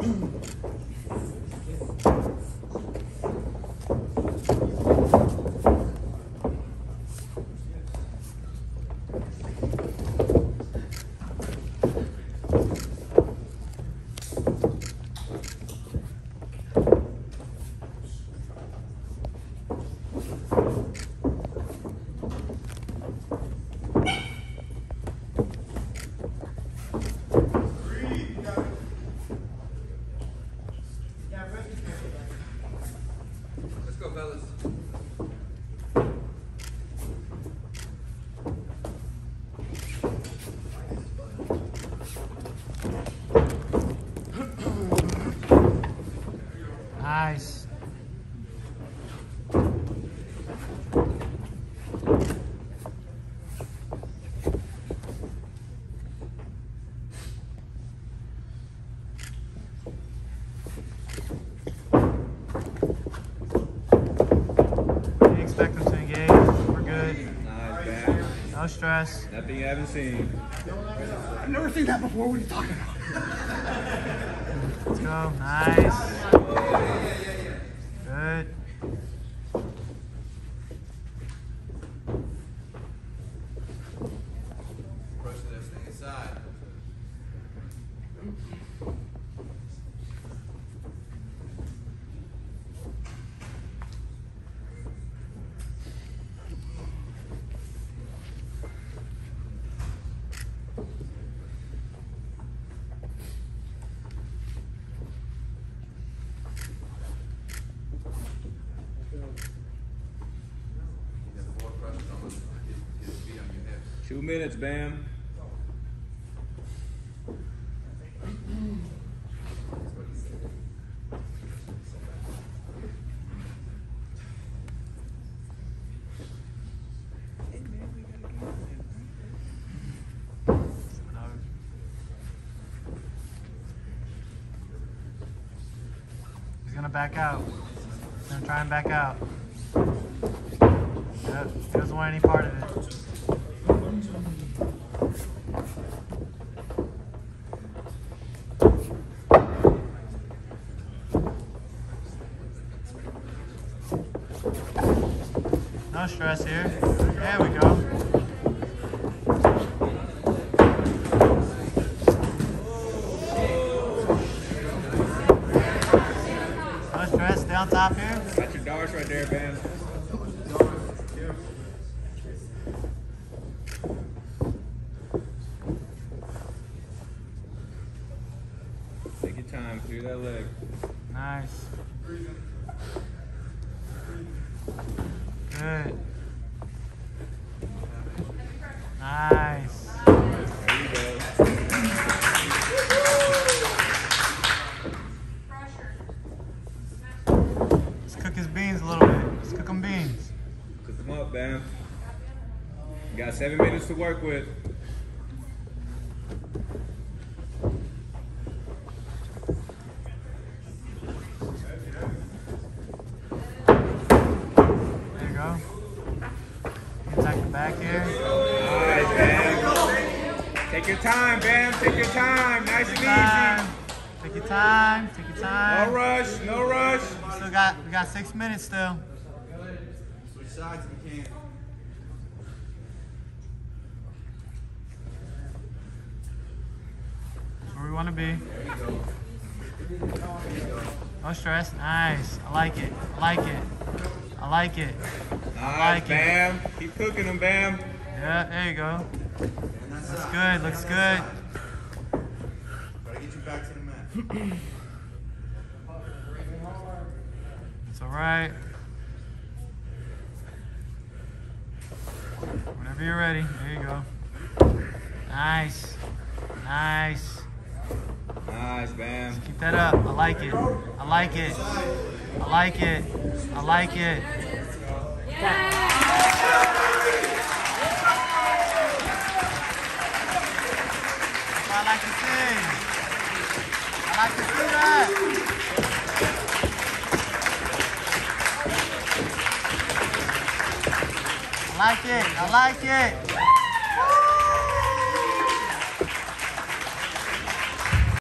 Let's go, fellas. Nice. Stress. Nothing you haven't seen. I've never seen that before. What are you talking about? Let's go. Nice. Good. Rush to this thing inside. You got the more pressure on his his feet on your hips. Two minutes, Bam. He's gonna back out. He's gonna try and back out. He doesn't want any part of it. No stress here. There we go. No stress. On top here. Got your darts right there, Bam. Time, through that leg. Nice. Good. Nice. There you go. Let's cook his beans a little bit. Let's cook him beans. Cook them up, Bam. You got seven minutes to work with. There you go. You can attack the back here. Nice, Bam. Take your time, Bam. Take your time. Nice and Time. easy. Take your time. Take your time. No rush. No rush. We Still got we got six minutes still. Switch sides if you can. Where we want to be. No stress. Nice. I like it. I like it. I like it. Nice, like it. Bam. Keep cooking them, Bam. Yeah, there you go. Looks good. Looks good. Gotta get you back to the mat. It's all right. Whenever you're ready. There you go. Nice. Nice. Nice, Bam. Keep that up. I like it. I like it. I like it. I like it. I like to see. I like to see that. I like it. I like it.